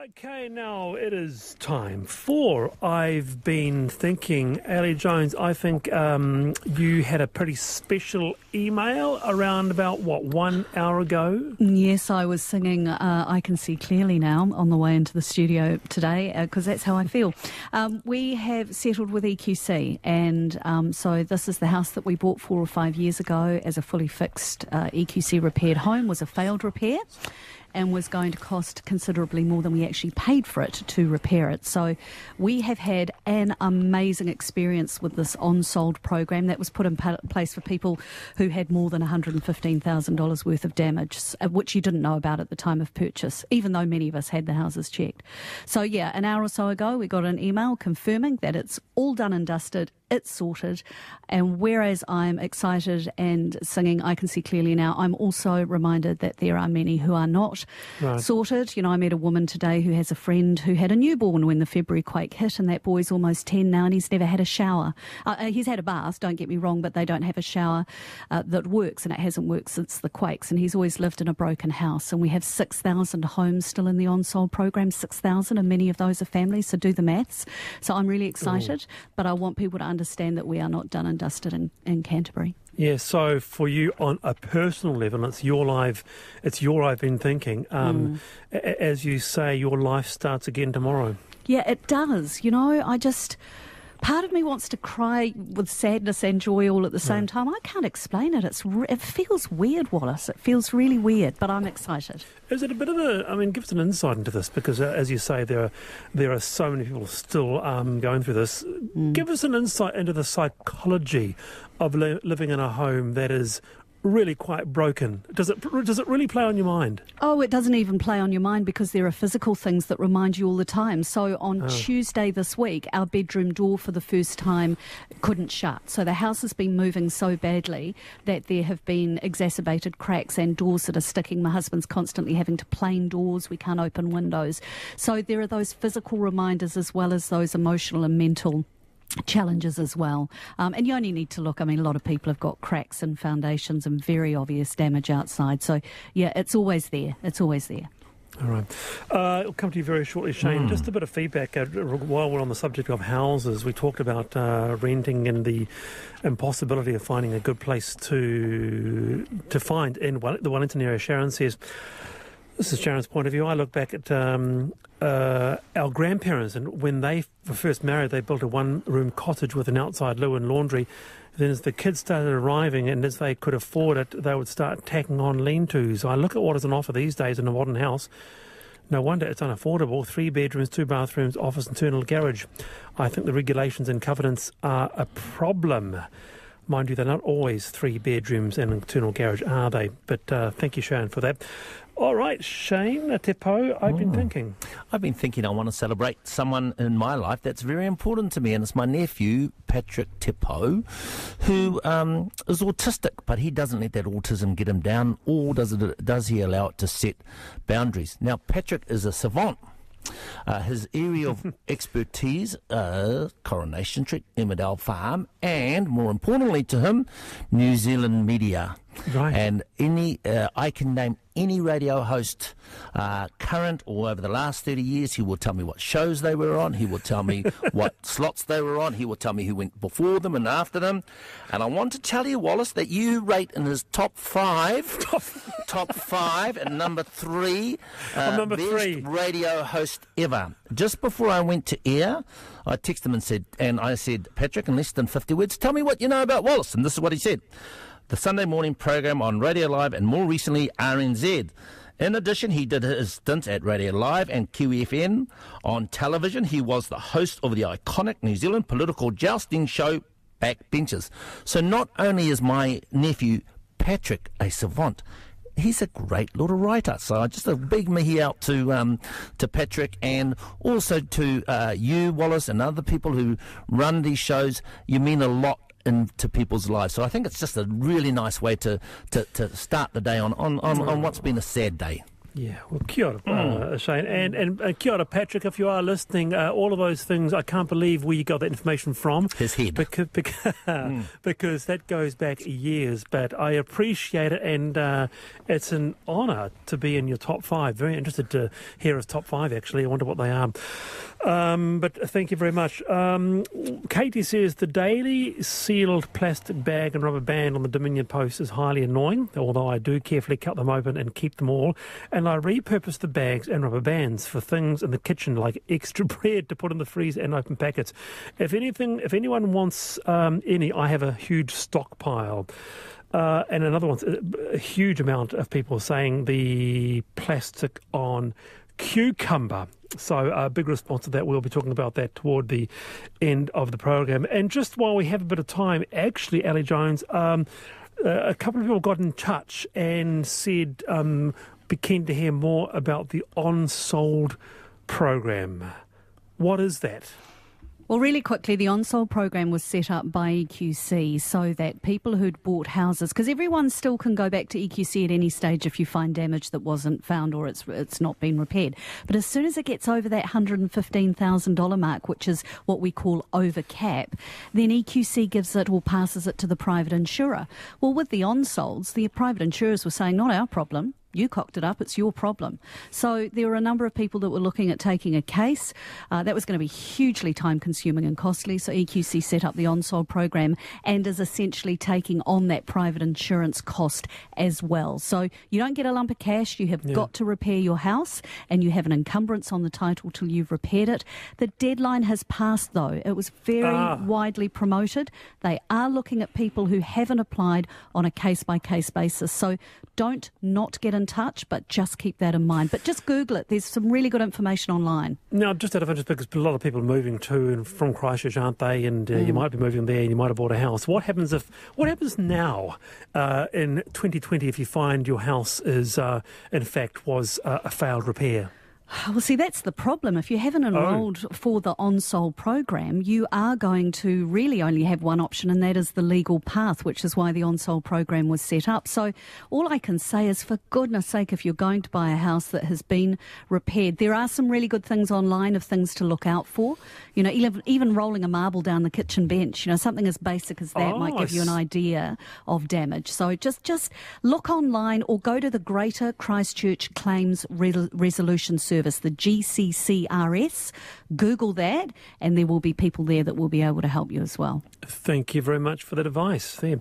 Okay, now it is time for I've Been Thinking. Ali Jones, I think um, you had a pretty special email around about, what, one hour ago? Yes, I was singing uh, I Can See Clearly Now on the way into the studio today because uh, that's how I feel. Um, we have settled with EQC, and um, so this is the house that we bought four or five years ago as a fully fixed uh, EQC repaired home, was a failed repair and was going to cost considerably more than we actually paid for it to repair it. So we have had an amazing experience with this on sold program that was put in place for people who had more than $115,000 worth of damage, uh, which you didn't know about at the time of purchase, even though many of us had the houses checked. So, yeah, an hour or so ago, we got an email confirming that it's all done and dusted it's sorted. And whereas I'm excited and singing I Can See Clearly Now, I'm also reminded that there are many who are not right. sorted. You know, I met a woman today who has a friend who had a newborn when the February quake hit, and that boy's almost 10 now and he's never had a shower. Uh, uh, he's had a bath, don't get me wrong, but they don't have a shower uh, that works, and it hasn't worked since the quakes. And he's always lived in a broken house. And we have 6,000 homes still in the on sold program, 6,000, and many of those are families, so do the maths. So I'm really excited, Ooh. but I want people to understand understand that we are not done and dusted in, in Canterbury. Yeah, so for you on a personal level, it's your life, it's your I've been thinking. Um, mm. As you say, your life starts again tomorrow. Yeah, it does. You know, I just part of me wants to cry with sadness and joy all at the same time. I can't explain it. It's it feels weird, Wallace. It feels really weird, but I'm excited. Is it a bit of a? I mean, give us an insight into this because, uh, as you say, there are there are so many people still um, going through this. Mm. Give us an insight into the psychology of li- living in a home that is really quite broken. Does it does it really play on your mind? Oh, it doesn't even play on your mind because there are physical things that remind you all the time. So on oh. Tuesday this week, our bedroom door for the first time couldn't shut. So the house has been moving so badly that there have been exacerbated cracks and doors that are sticking. My husband's constantly having to plane doors. We can't open windows. So there are those physical reminders as well as those emotional and mental challenges as well. Um, and you only need to look. I mean, a lot of people have got cracks and foundations and very obvious damage outside. So, yeah, it's always there. It's always there. All right. Uh, I'll come to you very shortly, Shane. Mm. Just a bit of feedback. Uh, while we're on the subject of houses, we talked about uh, renting and the impossibility of finding a good place to to find in the Wellington area. Sharon says, this is Sharon's point of view. I look back at um, uh, our grandparents, and when they were first married, they built a one room cottage with an outside loo and laundry. Then, as the kids started arriving and as they could afford it, they would start tacking on lean tos. I look at what is on offer these days in a modern house. No wonder it's unaffordable. Three bedrooms, two bathrooms, office, internal garage. I think the regulations and covenants are a problem. Mind you, they're not always three bedrooms and an internal garage, are they? But uh, thank you, Sharon, for that. All right, Shane Te Pou, I've been hmm. thinking. I've been thinking I want to celebrate someone in my life that's very important to me, and it's my nephew, Patrick Te Pou, who um, is autistic, but he doesn't let that autism get him down, or does, it, does he allow it to set boundaries? Now, Patrick is a savant. Uh, his area of expertise, uh, Coronation Street, Emmerdale Farm, and more importantly to him, New Zealand media. Right. And any, uh, I can name any radio host, uh, current or over the last 30 years. He will tell me what shows they were on. He will tell me what slots they were on. He will tell me who went before them and after them. And I want to tell you, Wallace, that you rate in his top five, top five, and number three, uh, number best three. radio host ever. Just before I went to air, I texted him and said, and I said, Patrick, in less than 50 words, tell me what you know about Wallace. And this is what he said the Sunday morning program on Radio Live, and more recently, RNZ. In addition, he did his stint at Radio Live and QFN. On television, he was the host of the iconic New Zealand political jousting show Backbenchers. So not only is my nephew Patrick a savant, he's a great little writer. So just a big mihi out to um, to Patrick and also to uh, you, Wallace, and other people who run these shows. You mean a lot into people's lives. So I think it's just a really nice way to, to, to start the day on, on, on, on what's been a sad day. Yeah, well, kia ora, uh, Shane. And, and uh, kia ora, Patrick, if you are listening, uh, all of those things, I can't believe where you got that information from. His head. Because, because, because that goes back years. But I appreciate it, and uh, it's an honour to be in your top five. Very interested to hear his top five, actually. I wonder what they are. Um, but thank you very much. Um, Katie says the daily sealed plastic bag and rubber band on the Dominion Post is highly annoying, although I do carefully cut them open and keep them all. And I repurpose the bags and rubber bands for things in the kitchen like extra bread to put in the freezer and open packets. If anything, if anyone wants um, any, I have a huge stockpile. Uh, and another one, a huge amount of people saying the plastic on cucumber. So, a big response to that. We'll be talking about that toward the end of the program. And just while we have a bit of time, actually, Ali Jones, um, uh, a couple of people got in touch and said, um, be keen to hear more about the on sold program. What is that? Well, really quickly, the OnSold program was set up by EQC so that people who'd bought houses, because everyone still can go back to EQC at any stage if you find damage that wasn't found or it's it's not been repaired. But as soon as it gets over that hundred and fifteen thousand dollar mark, which is what we call over cap, then EQC gives it or passes it to the private insurer. Well, with the OnSolds, the private insurers were saying, not our problem. You cocked it up, it's your problem. So there were a number of people that were looking at taking a case. Uh, that was going to be hugely time consuming and costly. So EQC set up the OnSold program and is essentially taking on that private insurance cost as well. So you don't get a lump of cash, you have yeah. got to repair your house and you have an encumbrance on the title till you've repaired it. The deadline has passed though. It was very ah. widely promoted. They are looking at people who haven't applied on a case by case basis. So don't not get in touch, but just keep that in mind. But just Google it. There's some really good information online. Now, just out of interest, because a lot of people are moving to and from Christchurch, aren't they? And uh, mm. you might be moving there, and you might have bought a house. What happens if? What happens now uh, in 2020 if you find your house is, uh, in fact, was uh, a failed repair? Well, see, that's the problem. If you haven't oh. enrolled oh. for the OnSold program, you are going to really only have one option, and that is the legal path, which is why the OnSold program was set up. So, all I can say is, for goodness sake, if you're going to buy a house that has been repaired, there are some really good things online of things to look out for. You know, even, even rolling a marble down the kitchen bench, you know, something as basic as that oh, might give you an oh, idea of damage. So, just just look online or go to the Greater Christchurch Claims Re- Resolution Service service, the GCCRS. Google that, and there will be people there that will be able to help you as well. Thank you very much for that advice. There.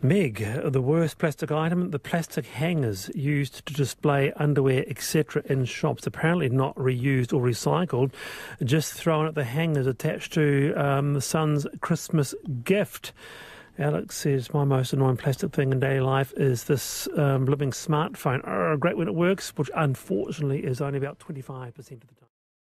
Meg, the worst plastic item, the plastic hangers used to display underwear, etc., in shops, apparently not reused or recycled, just thrown at the hangers attached to um, the son's Christmas gift. Alex says, My most annoying plastic thing in daily life is this um, living smartphone. Oh, great when it works, which unfortunately is only about 25% of the time.